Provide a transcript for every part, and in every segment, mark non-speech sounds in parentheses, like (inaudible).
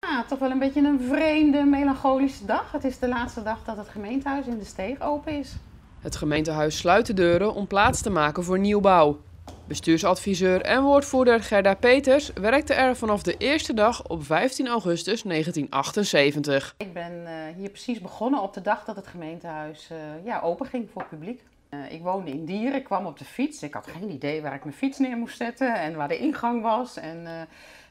Ja, toch wel een beetje een vreemde, melancholische dag. Het is de laatste dag dat het gemeentehuis in de steeg open is. Het gemeentehuis sluit de deuren om plaats te maken voor nieuwbouw. Bestuursadviseur en woordvoerder Gerda Peters werkte er vanaf de eerste dag op 15 augustus 1978. Ik ben eh, hier precies begonnen op de dag dat het gemeentehuis uh, ja, open ging voor het publiek. Uh, ik woonde in Dieren, ik kwam op de fiets. Ik had geen idee waar ik mijn fiets neer moest zetten en waar de ingang was. En,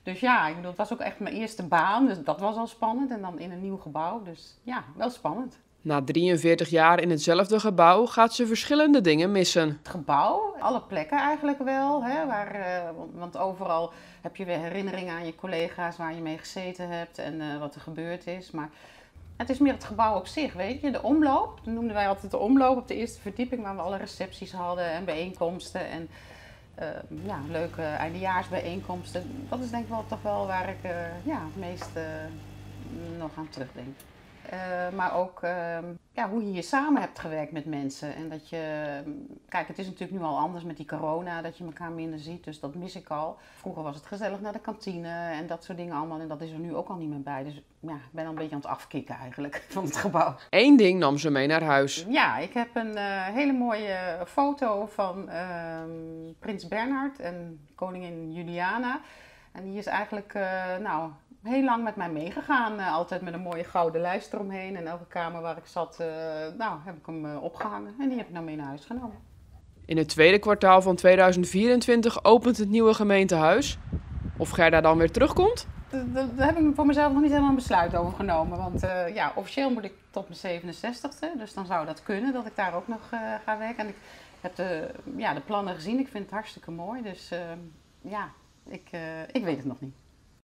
dus ja, ik bedoel, het was ook echt mijn eerste baan, dus dat was al spannend. En dan in een nieuw gebouw, dus ja, wel spannend. Na 43 jaar in hetzelfde gebouw gaat ze verschillende dingen missen. Het gebouw, alle plekken eigenlijk wel. Hè, waar, uh, want overal heb je weer herinneringen aan je collega's waar je mee gezeten hebt en uh, wat er gebeurd is. Maar het is meer het gebouw op zich, weet je. De omloop, dat noemden wij altijd de omloop op de eerste verdieping waar we alle recepties hadden en bijeenkomsten. En uh, ja, leuke eindejaarsbijeenkomsten. Dat is denk ik wel toch wel waar ik ja, het meest nog aan terugdenk. Uh, maar ook uh, ja, hoe je hier samen hebt gewerkt met mensen. En dat je, kijk, het is natuurlijk nu al anders met die corona, dat je elkaar minder ziet. Dus dat mis ik al. Vroeger was het gezellig naar de kantine en dat soort dingen allemaal. En dat is er nu ook al niet meer bij. Dus ja, ik ben al een beetje aan het afkicken eigenlijk (laughs) van het gebouw. Eén ding nam ze mee naar huis. Ja, ik heb een uh, hele mooie foto van prins Bernhard en koningin Juliana. En die is eigenlijk, nou, heel lang met mij meegegaan. Uh, altijd met een mooie gouden lijst eromheen. En elke kamer waar ik zat, uh, nou, heb ik hem uh, opgehangen. En die heb ik nou mee naar huis genomen. In het tweede kwartaal van 2024 opent het nieuwe gemeentehuis. Of Gerda dan weer terugkomt? Daar heb ik voor mezelf nog niet helemaal een besluit over genomen. Want ja, officieel moet ik tot mijn 67ste. Dus dan zou dat kunnen dat ik daar ook nog ga werken. En ik heb de, ja, de plannen gezien. Ik vind het hartstikke mooi. Dus ja, ik, ik weet het nog niet.